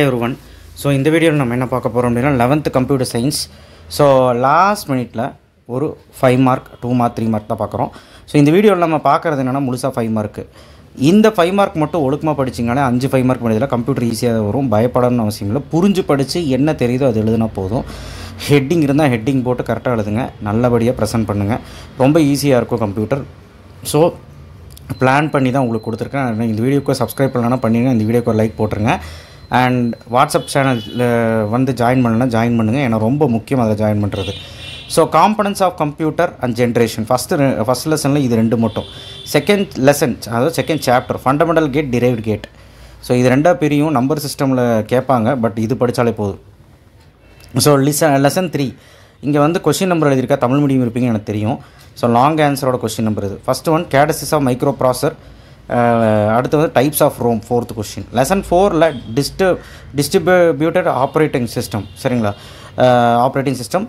ஒருவன் ஸோ இந்த வீடியோவில் நம்ம என்ன பார்க்க போகிறோம் அப்படின்னா eleventh computer science so last மினிட்ல ஒரு five mark two mark three mark தான் பார்க்குறோம். ஸோ இந்த வீடியோவில் நம்ம பார்க்குறது என்னென்னா முழுசாக ஃபைவ் மார்க்கு இந்த ஃபைவ் மார்க் மட்டும் ஒழுக்கமாக படிச்சிங்கனாலே அஞ்சு ஃபைவ் மார்க் முடியதில் கம்ப்யூட்டர் ஈஸியாக வரும். பயப்படணும்னு அவசியம் இல்லை. புரிஞ்சு படித்து என்ன தெரியுதோ அது எழுதுனா போதும். ஹெட்டிங் இருந்தால் ஹெட்டிங் போட்டு கரெக்டாக எழுதுங்க. நல்லபடியாக ப்ரெசென்ட் பண்ணுங்கள் ரொம்ப ஈஸியாக இருக்கும் கம்ப்யூட்டர் ஸோ பிளான் பண்ணி தான் உங்களுக்கு கொடுத்துருக்கேன். இந்த வீடியோக்கு சப்ஸ்கிரைப் பண்ணலாம் பண்ணிடுங்க இந்த வீடியோக்கு ஒரு லைக் போட்டுருங்க. அண்ட் வாட்ஸ்அப் சேனலில் வந்து ஜாயின் பண்ணலன்னா ஜாயின் பண்ணுங்கள் ஏன்னா ரொம்ப முக்கியம் அதை ஜாயின் பண்ணுறது so components of computer and generation first first லெசனில் இது ரெண்டு மட்டும். செகண்ட் லெசன் அதாவது second chapter fundamental gate derived gate so இது ரெண்டாக பிரியும். நம்பர் சிஸ்டமில் கேட்பாங்க பட் இது படித்தாலே போதும். ஸோ லிசன் லெசன் த்ரீ இங்கே வந்து கொஷின் நம்பர் எழுதியிருக்கா தமிழ் மீடியம் இருப்பீங்க எனக்கு தெரியும். ஸோ லாங் ஆன்சரோட கொஷின் நம்பர் இது. First one categories of microprocessor அடுத்து வந்து types of ROM fourth question lesson ஃபோரில் டிஸ்டு டிஸ்ட்ரிபியூட்டட் ஆப்ரேட்டிங் சிஸ்டம் சரிங்களா? Operating system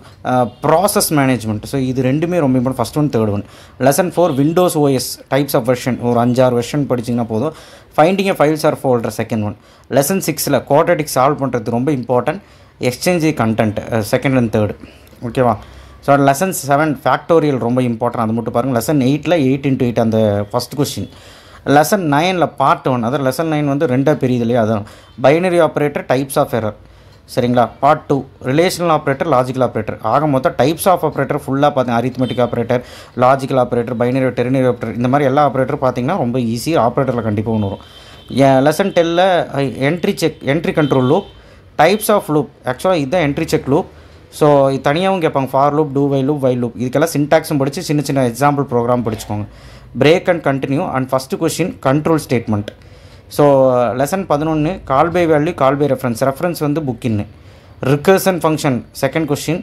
process management so இது ரெண்டுமே ரொம்ப important first one third one lesson four Windows OS types of version ஒரு அஞ்சாறு வெர்ஷன் படிச்சிங்கன்னா போதும். Finding a files or folder second one lesson சிக்ஸில் குவாட்டடிக் சால்வ் பண்ணுறது ரொம்ப important exchange content second and third ஓகேவா ஸோ லெசன் செவன் ஃபேக்டோரியல் ரொம்ப important அது மட்டும் பாருங்கள் லெசன் எயிட்டில் எயிட் இன்ட்டு எயிட் அந்த ஃபஸ்ட் கொஸ்டின் லெசன் நைனில் பார்ட் ஒன் அதாவது லெசன் நைன் வந்து ரெண்டாக பெரியது இல்லையா? அதான் binary operator types of error சரிங்களா? Part two relational operator logical operator ஆக மொத்தம் டைப்ஸ் ஆஃப் ஆப்ரேட்டர் ஃபுல்லாக பார்த்தீங்க arithmetic operator logical operator binary ternary operator இந்த மாதிரி எல்லா ஆப்ரேட்டர் பார்த்தீங்கன்னா ரொம்ப ஈஸி ஆப்ரேட்டரில் கண்டிப்பாக ஒன்று வரும். Lesson டெல்லில் entry check entry control loop types of loop ஆக்சுவலாக இதுதான் என்ட்ரி செக் லூப் ஸோ இது தனியாகவும் கேட்பாங்க. For loop do while loop while loop இதுக்கெல்லாம் சின்டாக்ஸும் படித்து சின்ன சின்ன எக்ஸாம்பிள் ப்ரோக்ராம் படிச்சுக்கோங்க. Break and continue and first question control statement so lesson பதினொன்று call by value call by reference reference வந்து புக்கின்னு recursion function second question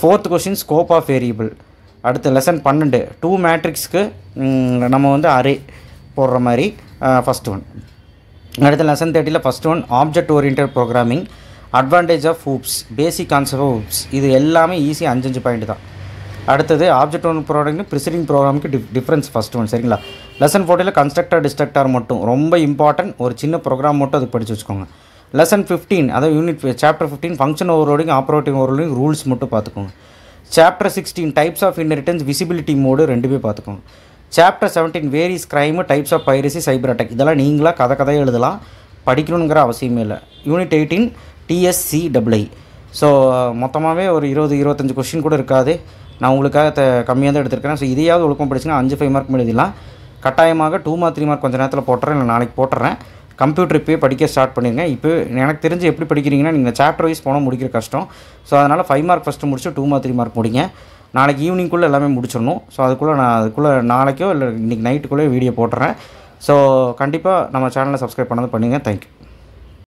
fourth question scope of variable அடுத்து lesson பன்னெண்டு டூ மேட்ரிக்ஸ்க்கு நம்ம வந்து அரே போடுற மாதிரி ஃபஸ்ட் ஒன் அடுத்த lesson தேர்ட்டியில் first one object orient programming advantage of OOPs basic concept of OOPs இது எல்லாமே ஈஸி அஞ்சஞ்சு பாயிண்ட் தான். அடுத்தது ஆப்ஜெக்ட் ஒன் ப்ரோக்ராமிங் ப்ரிசைடிங் ப்ரோக்ராமுக்கு டிஃப் டிஃப்ரென்ஸ் ஃபஸ்ட் ஒன் சரிங்களா? லெசன் ஃபோர்ட்டியில் கன்ஸ்ட்ரக்டர் டிஸ்ட்ரக்டர் மட்டும். ரொம்ப இம்பார்ட்டன்ட் ஒரு சின்ன ப்ரோக்ராம் மட்டும் அது படித்து வச்சுக்கோங்க. லெசன் ஃபிஃப்டீன் அதாவது unit chapter fifteen function overloading operating overloading rules மட்டும் பார்த்துக்கோங்க. Chapter sixteen types of inheritance visibility mode ரெண்டுமே பார்த்துக்கோங்க. Chapter seventeen various crime types of piracy cyber attack இதெல்லாம் நீங்களாக கதை கதையை எழுதலாம். படிக்கணுங்கிற அவசியமே இல்லை. Unit eighteen DSC double I so மொத்தமாகவே ஒரு இருபது இருபத்தஞ்சி கொஷின் கூட இருக்காது. நான் உங்களுக்காக த கம்மியாக தான் எடுத்திருக்கிறேன். ஸோ இதையாவது ஒழுக்கம் படிச்சுன்னா அஞ்சு ஃபைவ் மார்க் எழுதிடலாம். கட்டாயமாக டூ மார்க் த்ரீ மார்க் கொஞ்சம் நேரத்தில் போட்டுறேன் இல்லை நாளைக்கு போட்டுறேன். கம்ப்யூட்டர் இப்போயே படிக்க ஸ்டார்ட் பண்ணிடுங்க இப்போ எனக்கு தெரிஞ்சு எப்படி படிக்கிறீங்கன்னா நீங்கள் சாப்டர் வைஸ் போனால் முடிக்கிற கஷ்டம். ஸோ அதனால் ஃபைவ் மார்க் ஃபஸ்ட்டு முடிச்சு டூ மார்க் த்ரீ மார்க் முடிங்க. நாளைக்கு ஈவினிங்குள்ளே எல்லாமே முடிச்சிடணும். ஸோ அதுக்குள்ளே நான் அதுக்குள்ளே நாளைக்கோ இல்லை இன்றைக்கி நைட்டுக்குள்ளே வீடியோ போட்டுறேன். ஸோ கண்டிப்பாக நம்ம சேனலை சப்ஸ்கிரைப் பண்ணது பண்ணுங்கள் தேங்க்யூ